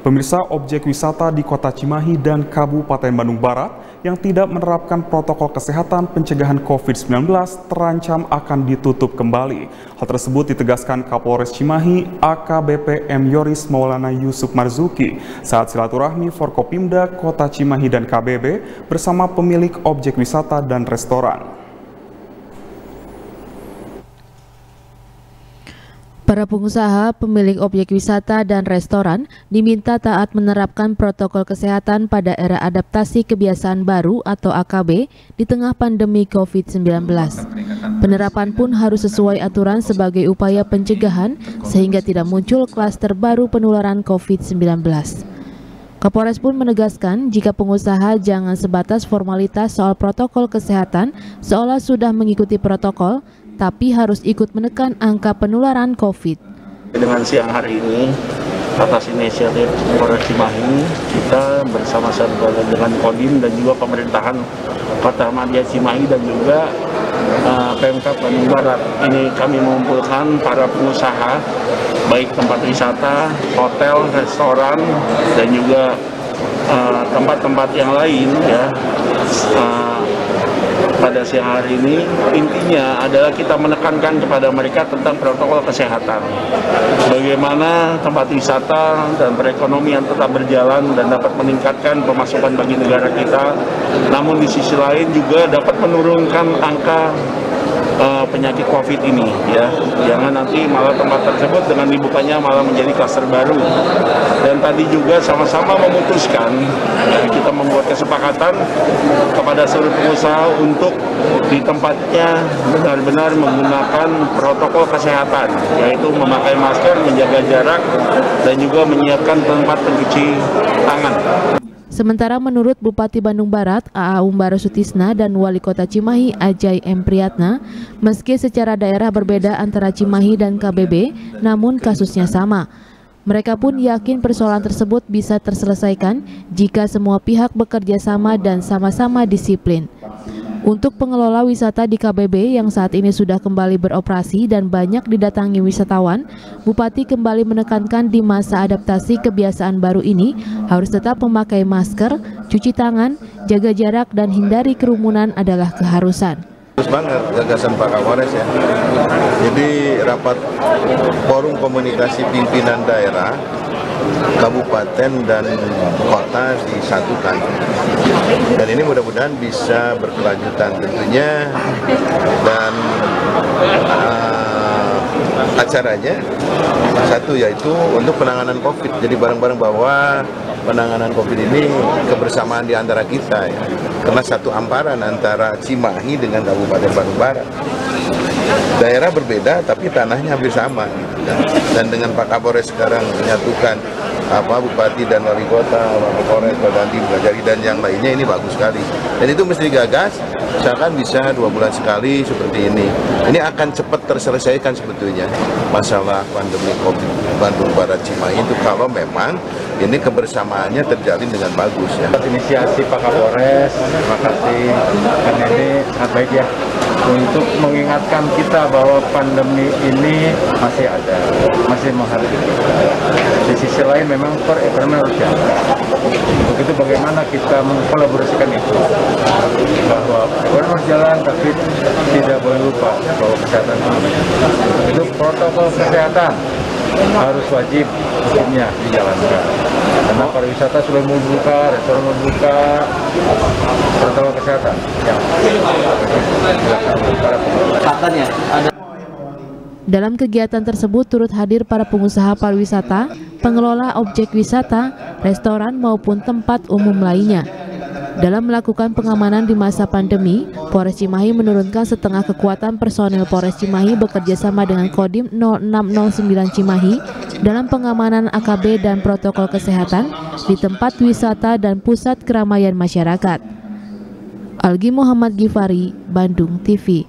Pemirsa objek wisata di Kota Cimahi dan Kabupaten Bandung Barat yang tidak menerapkan protokol kesehatan pencegahan COVID-19 terancam akan ditutup kembali. Hal tersebut ditegaskan Kapolres Cimahi AKBP M. Yoris Maulana Yusuf Marzuki saat silaturahmi Forkopimda Kota Cimahi dan KBB bersama pemilik objek wisata dan restoran. Para pengusaha, pemilik objek wisata, dan restoran diminta taat menerapkan protokol kesehatan pada era adaptasi kebiasaan baru atau AKB di tengah pandemi COVID-19. Penerapan pun harus sesuai aturan sebagai upaya pencegahan sehingga tidak muncul klaster baru penularan COVID-19. Kapolres pun menegaskan jika pengusaha jangan sebatas formalitas soal protokol kesehatan seolah sudah mengikuti protokol, tapi harus ikut menekan angka penularan COVID. Dengan siang hari ini, atas inisiatif Polres Cimahi, kita bersama-sama dengan Kodim dan juga pemerintahan Kota Madia Cimahi dan juga uh, Pemkab Bandung Barat. Ini kami mengumpulkan para pengusaha, baik tempat wisata, hotel, restoran, dan juga eh, tempat-tempat uh, yang lain ya. Uh, pada siang hari ini intinya adalah kita menekankan kepada mereka tentang protokol kesehatan. Bagaimana tempat wisata dan perekonomian tetap berjalan dan dapat meningkatkan pemasukan bagi negara kita, namun di sisi lain juga dapat menurunkan angka uh, penyakit COVID ini ya. Jangan nanti malah tempat tersebut dengan dibukanya malah menjadi klaster baru. Dan tadi juga sama-sama memutuskan kita membuat kesepakatan kepada seluruh pengusaha untuk di tempatnya benar-benar menggunakan protokol kesehatan yaitu memakai masker, menjaga jarak dan juga menyiapkan tempat pencuci tangan. Sementara menurut Bupati Bandung Barat, AA Umbara Sutisna dan Wali Kota Cimahi Ajay M. Priyatna, meski secara daerah berbeda antara Cimahi dan KBB, namun kasusnya sama. Mereka pun yakin persoalan tersebut bisa terselesaikan jika semua pihak bekerja sama dan sama-sama disiplin. Untuk pengelola wisata di KBB yang saat ini sudah kembali beroperasi dan banyak didatangi wisatawan, Bupati kembali menekankan di masa adaptasi kebiasaan baru ini harus tetap memakai masker, cuci tangan, jaga jarak dan hindari kerumunan adalah keharusan. Bagus banget gagasan Pak Kapolres ya. Jadi rapat forum komunikasi pimpinan daerah kabupaten dan kota disatukan. Dan ini mudah-mudahan bisa berkelanjutan tentunya dan uh, acaranya satu yaitu untuk penanganan COVID. Jadi bareng-bareng bahwa penanganan COVID ini kebersamaan di antara kita ya. Karena satu amparan antara Cimahi dengan Kabupaten Bandung Barat daerah berbeda tapi tanahnya hampir sama dan dengan Pak Kapolres sekarang menyatukan apa bupati dan wali kota, Pak Kapolres, Pak Dandim, Gajari dan yang lainnya ini bagus sekali. Dan itu mesti digagas, misalkan bisa dua bulan sekali seperti ini. Ini akan cepat terselesaikan sebetulnya masalah pandemi COVID Bandung Barat Cimahi itu kalau memang ini kebersamaannya terjalin dengan bagus ya. Inisiasi Pak Kapolres, terima kasih karena ini sangat baik ya untuk mengingatkan kita bahwa pandemi ini masih ada, masih menghargai. Di sisi lain memang perekonomian harus jalan. Untuk itu bagaimana kita mengkolaborasikan itu bahwa perekonomian harus jalan tapi tidak boleh lupa bahwa kesehatan itu protokol kesehatan harus wajib hukumnya dijalankan. Karena pariwisata sudah mau buka, restoran mau buka, protokol kesehatan. Ya. Dalam kegiatan tersebut turut hadir para pengusaha pariwisata, pengelola objek wisata, restoran maupun tempat umum lainnya. Dalam melakukan pengamanan di masa pandemi, Polres Cimahi menurunkan setengah kekuatan personel Polres Cimahi bekerja sama dengan Kodim 0609 Cimahi dalam pengamanan AKB dan protokol kesehatan di tempat wisata dan pusat keramaian masyarakat. Algi Muhammad Gifari, Bandung TV